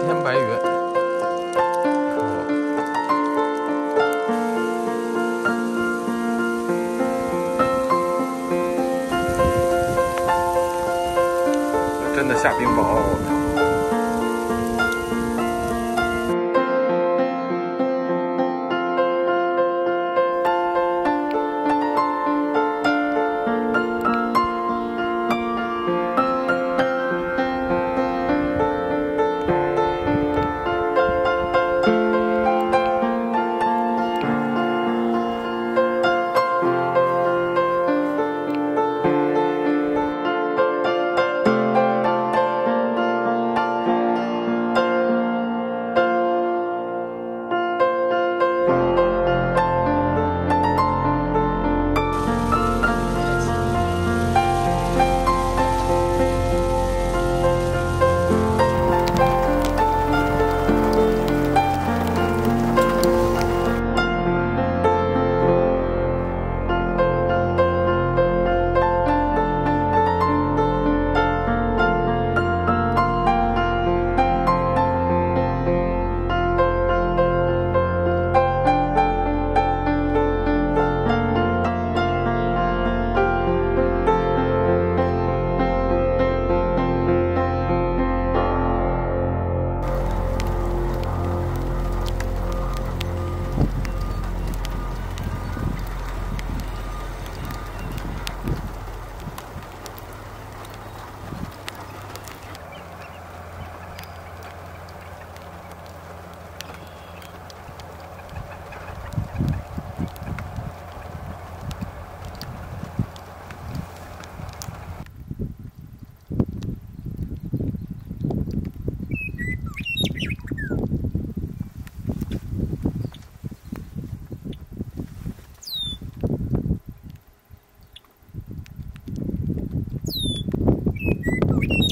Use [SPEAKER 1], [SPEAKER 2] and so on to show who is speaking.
[SPEAKER 1] 天白云。真的下冰雹我靠